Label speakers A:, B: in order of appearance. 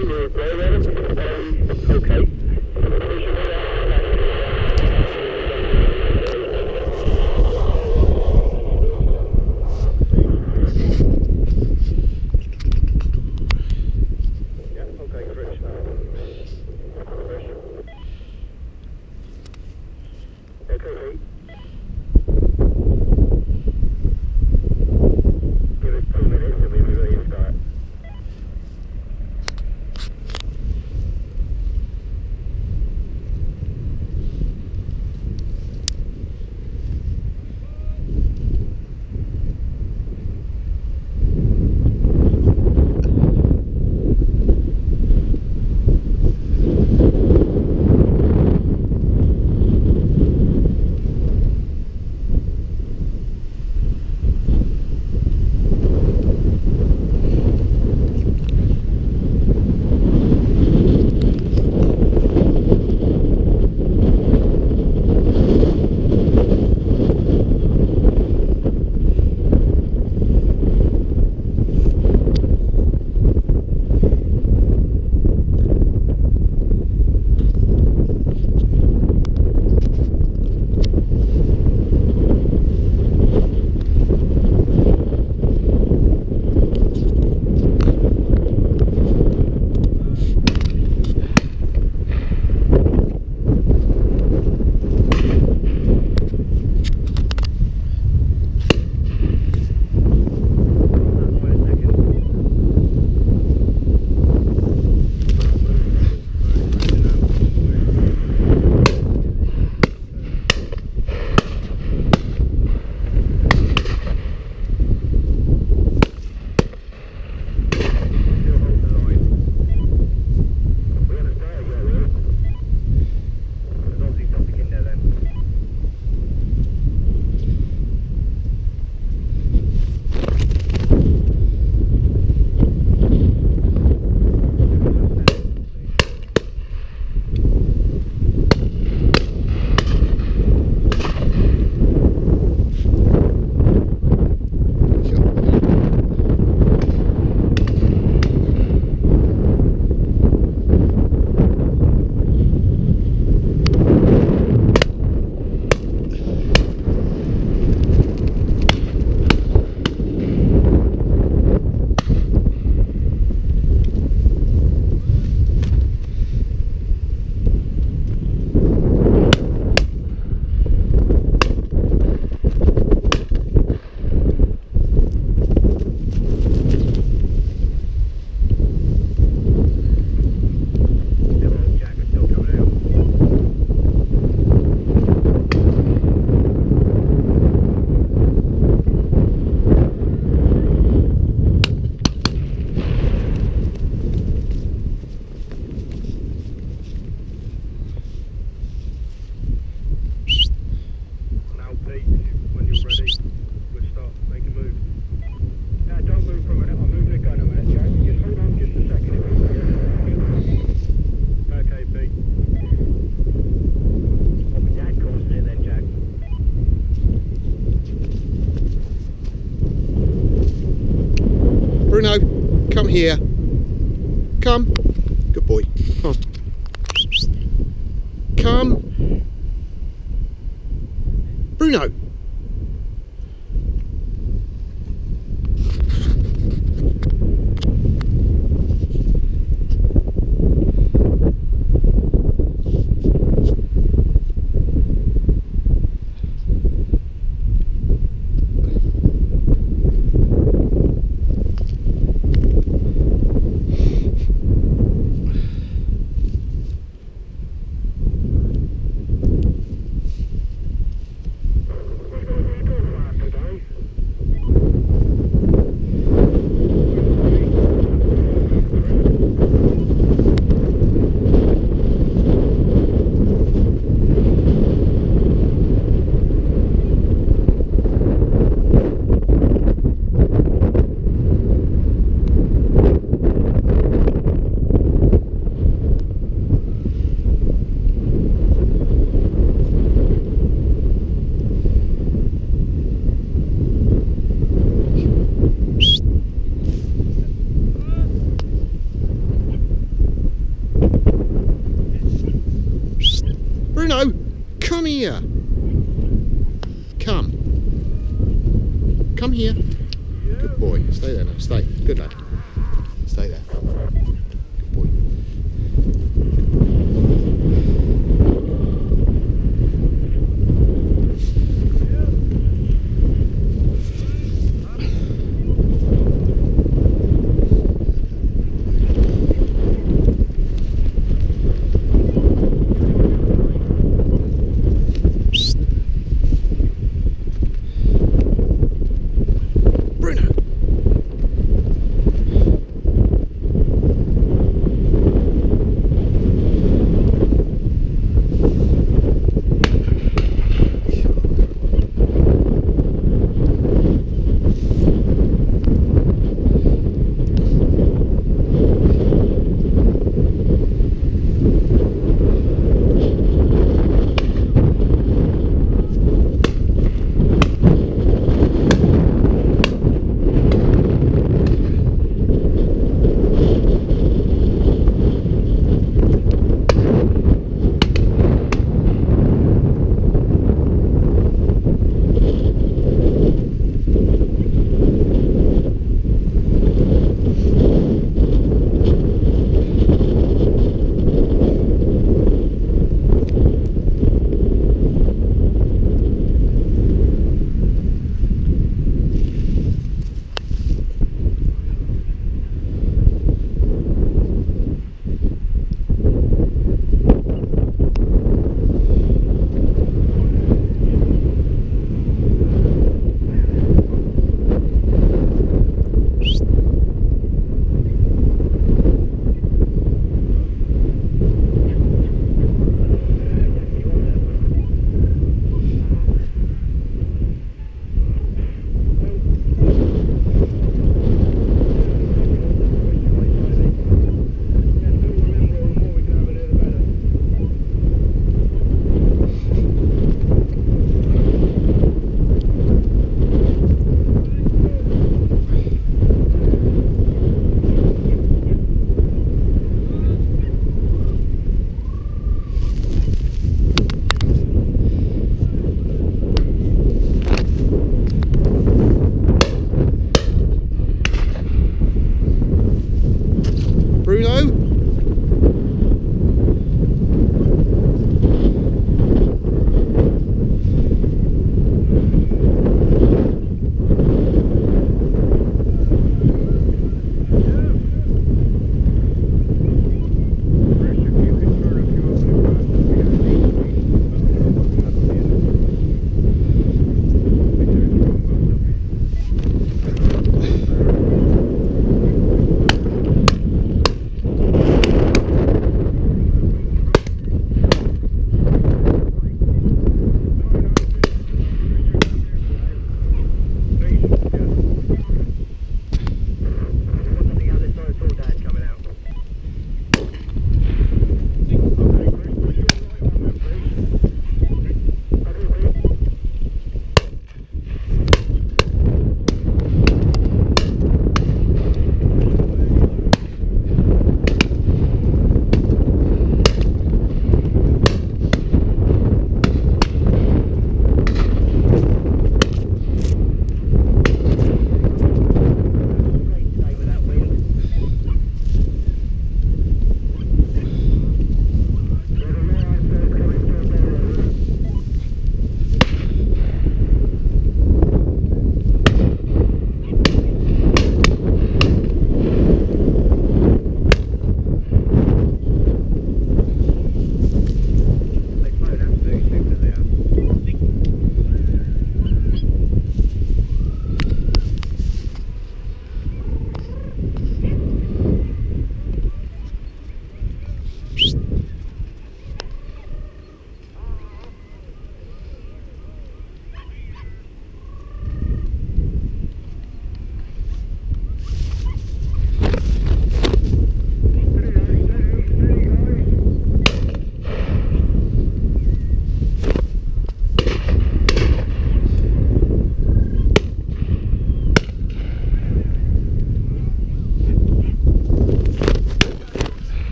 A: two years ago, really. Um, okay.
B: Here. Come. Good boy. Come on. Come. Bruno.